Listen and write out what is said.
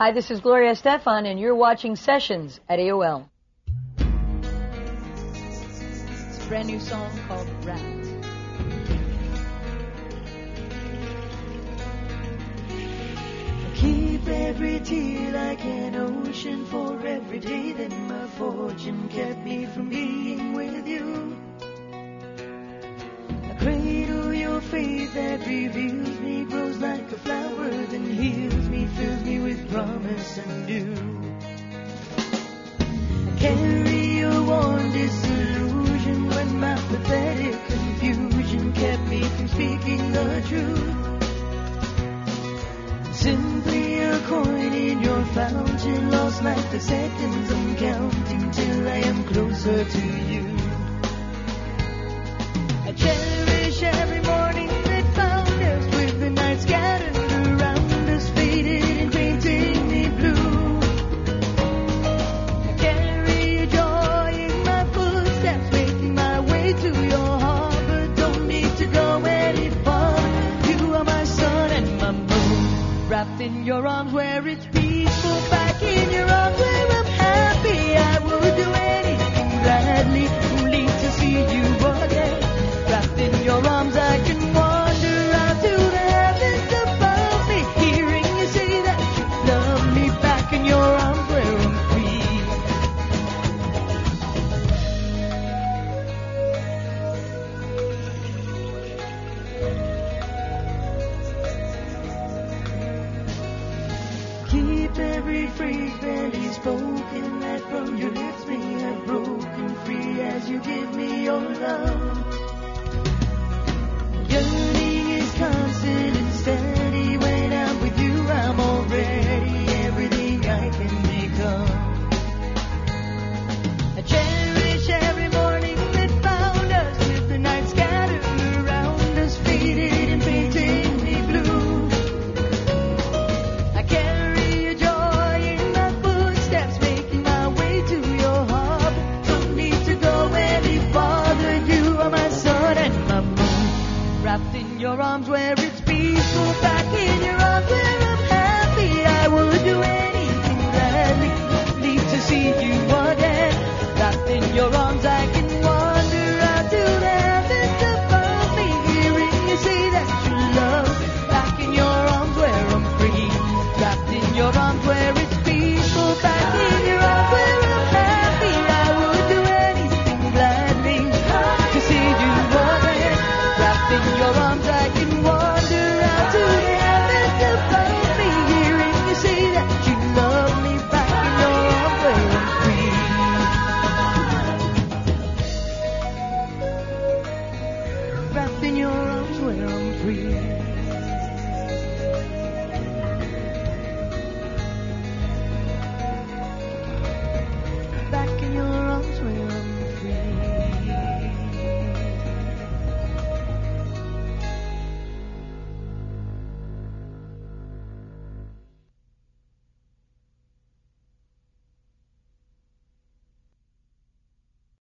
Hi, this is Gloria Estefan, and you're watching Sessions at AOL. It's a brand new song called Wrapped. I keep every tear like an ocean for every day that my fortune kept me from being with you. I cradle your faith that reveals me, grows like a flower, then heals promise anew. I carry your warm disillusion when my pathetic confusion kept me from speaking the truth. Simply a coin in your fountain, lost like the seconds I'm counting till I am closer to you. Moon, wrapped in your arms where it's peaceful, back in your arms where phrase barely spoken that from your lips may have broken free as you give me your love. your arms where it's peaceful. Back in your arms where I'm happy. I would do anything gladly. Need to see you again. Back in your arms I can wander me. Hearing you say that you love. Back in your arms where I'm free. Wrapped in your arms where it's peaceful. Back in your arms where I'm happy. I would do anything gladly to see you again. Wrapped in your arms.